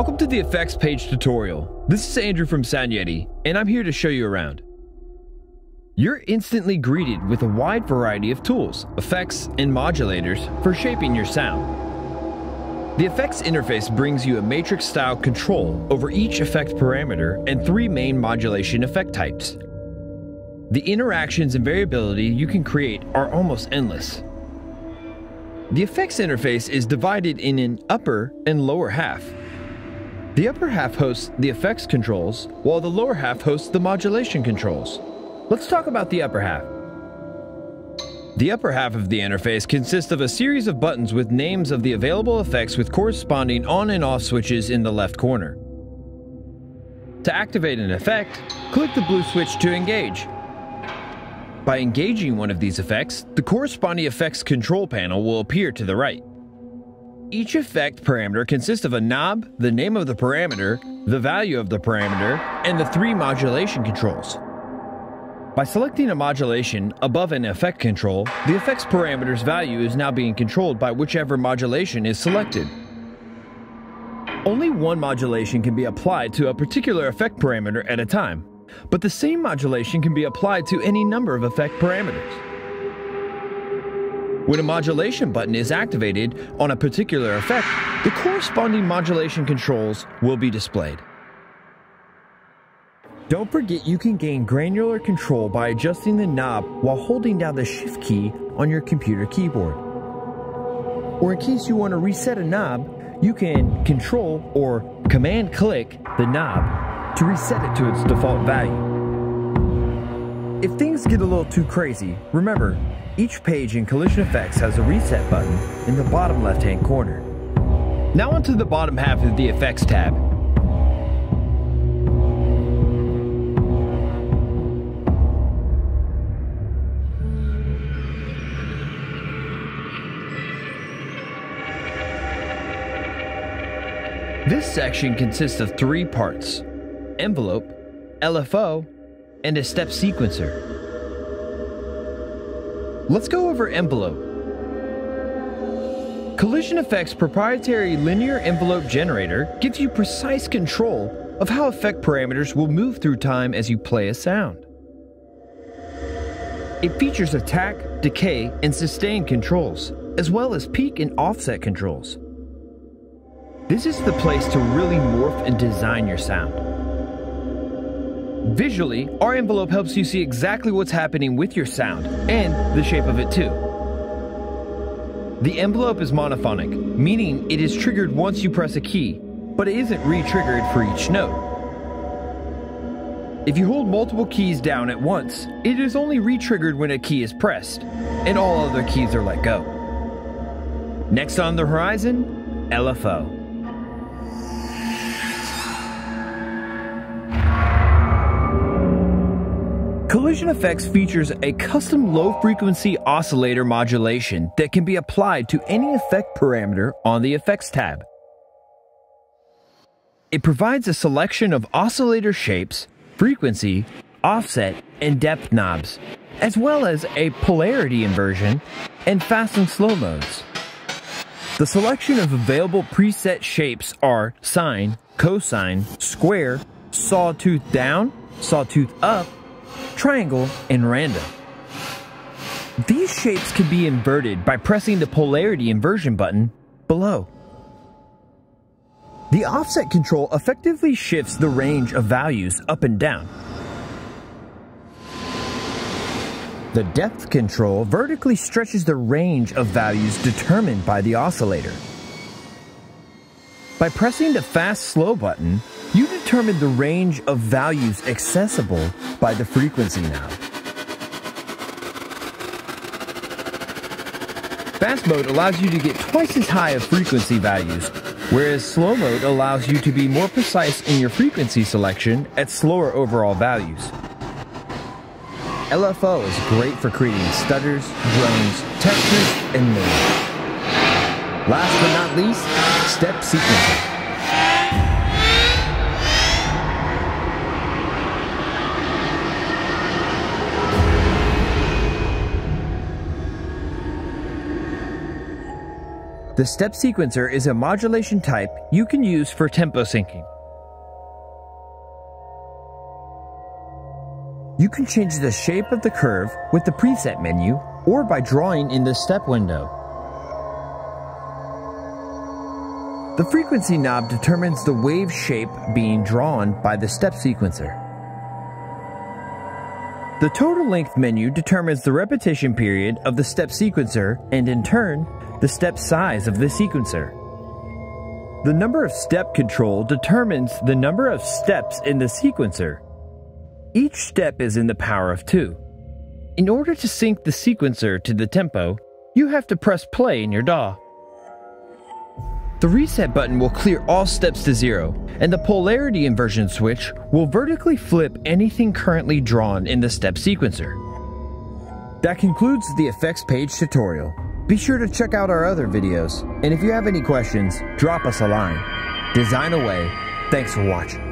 Welcome to the effects page tutorial. This is Andrew from Sound Yeti, and I'm here to show you around. You're instantly greeted with a wide variety of tools, effects, and modulators for shaping your sound. The effects interface brings you a matrix style control over each effect parameter and three main modulation effect types. The interactions and variability you can create are almost endless. The effects interface is divided in an upper and lower half. The upper half hosts the effects controls, while the lower half hosts the modulation controls. Let's talk about the upper half. The upper half of the interface consists of a series of buttons with names of the available effects with corresponding on and off switches in the left corner. To activate an effect, click the blue switch to engage. By engaging one of these effects, the corresponding effects control panel will appear to the right. Each effect parameter consists of a knob, the name of the parameter, the value of the parameter, and the three modulation controls. By selecting a modulation above an effect control, the effect's parameter's value is now being controlled by whichever modulation is selected. Only one modulation can be applied to a particular effect parameter at a time, but the same modulation can be applied to any number of effect parameters. When a modulation button is activated on a particular effect, the corresponding modulation controls will be displayed. Don't forget you can gain granular control by adjusting the knob while holding down the shift key on your computer keyboard. Or in case you want to reset a knob, you can control or command click the knob to reset it to its default value. If things get a little too crazy, remember, each page in Collision FX has a reset button in the bottom left hand corner. Now onto the bottom half of the Effects tab. This section consists of three parts envelope, LFO, and a step sequencer. Let's go over envelope. Collision FX' proprietary linear envelope generator gives you precise control of how effect parameters will move through time as you play a sound. It features attack, decay, and sustain controls, as well as peak and offset controls. This is the place to really morph and design your sound. Visually, our envelope helps you see exactly what's happening with your sound and the shape of it too. The envelope is monophonic, meaning it is triggered once you press a key, but it isn't re-triggered for each note. If you hold multiple keys down at once, it is only re-triggered when a key is pressed, and all other keys are let go. Next on the horizon, LFO. Collision FX features a custom low frequency oscillator modulation that can be applied to any effect parameter on the Effects tab. It provides a selection of oscillator shapes, frequency, offset, and depth knobs, as well as a polarity inversion and fast and slow modes. The selection of available preset shapes are sine, cosine, square, sawtooth down, sawtooth up, triangle, and random. These shapes can be inverted by pressing the polarity inversion button below. The offset control effectively shifts the range of values up and down. The depth control vertically stretches the range of values determined by the oscillator. By pressing the fast slow button, you determine the range of values accessible by the frequency knob. Fast mode allows you to get twice as high of frequency values, whereas slow mode allows you to be more precise in your frequency selection at slower overall values. LFO is great for creating stutters, drones, textures, and more. Last but not least, step sequencing. The step sequencer is a modulation type you can use for tempo syncing. You can change the shape of the curve with the preset menu or by drawing in the step window. The frequency knob determines the wave shape being drawn by the step sequencer. The total length menu determines the repetition period of the step sequencer and in turn, the step size of the sequencer. The number of step control determines the number of steps in the sequencer. Each step is in the power of 2. In order to sync the sequencer to the tempo, you have to press play in your DAW. The reset button will clear all steps to zero, and the polarity inversion switch will vertically flip anything currently drawn in the step sequencer. That concludes the effects page tutorial. Be sure to check out our other videos, and if you have any questions, drop us a line. Design away. Thanks for watching.